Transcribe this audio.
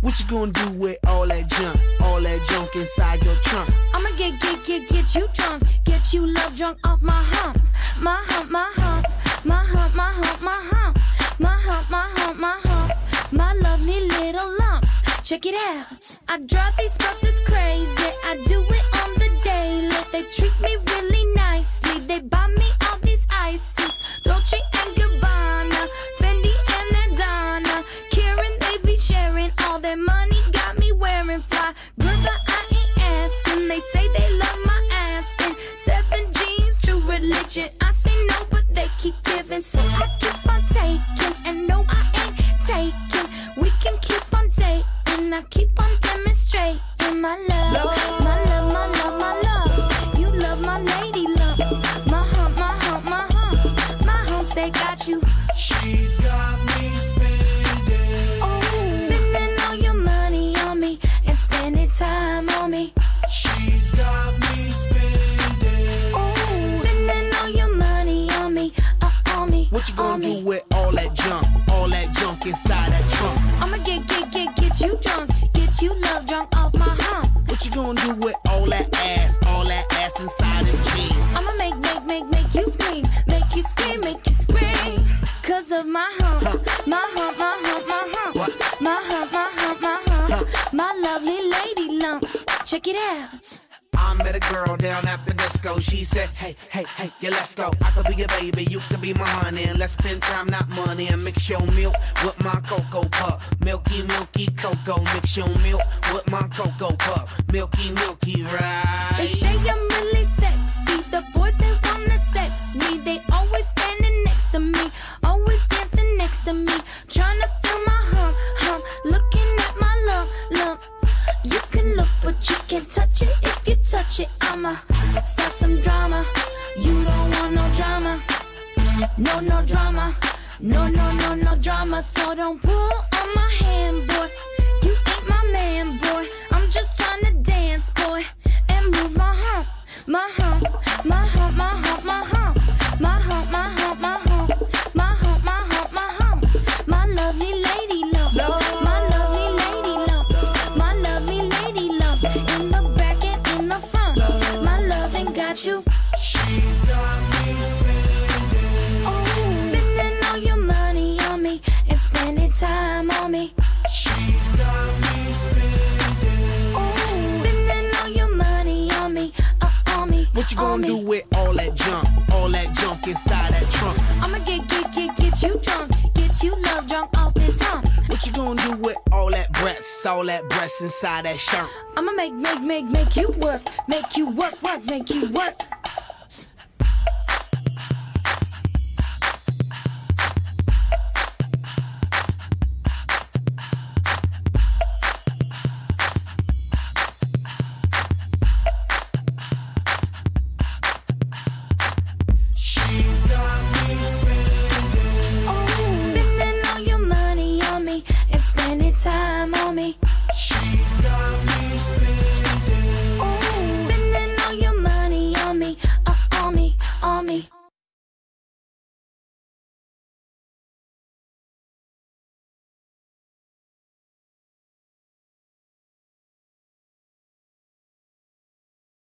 What you gonna do with all that junk? All that junk inside your trunk? I'ma get, get, get, get you drunk. Get you love drunk off my hump. My hump, my hump. My hump, my hump, my hump. My hump, my hump, my hump. My lovely little lumps. Check it out. I drive these brothers crazy. I do it on the daily. They treat me really nicely. They buy say no, but they keep giving. So I keep on taking. And no, I ain't taking. We can keep on dating. I keep on demonstrating my love. My love, my love, my love. You love my lady lumps. My hump, my hump, my hump. My humps, they got you. She's got love drunk off my hump. What you gonna do with all that ass? All that ass inside of jeans? I'ma make, make, make, make you scream. Make you scream, make you scream. Cause of my hump. My hump, my hump, my hump. What? My hump, my hump, my hump. My lovely lady lumps. Check it out. I met a girl down at the disco. She said, Hey, hey, hey, yeah, let's go. I could be your baby, you could be my honey. And let's spend time, not money. And mix your milk with my cocoa puff. Milky, milky cocoa. Mix your milk with my cocoa puff. Milky, milky, right? Look, but you can't touch it. If you touch it, I'ma start some drama. You don't want no drama, no no drama, no no no no drama. So don't pull on my hand, boy. You ain't my man, boy. What you gonna do with all that junk? All that junk inside that trunk? I'ma get, get, get, get you drunk. Get you love drunk off this hump. What you gonna do with all that breasts? All that breasts inside that shirt? I'ma make, make, make, make you work. Make you work, work, make you work.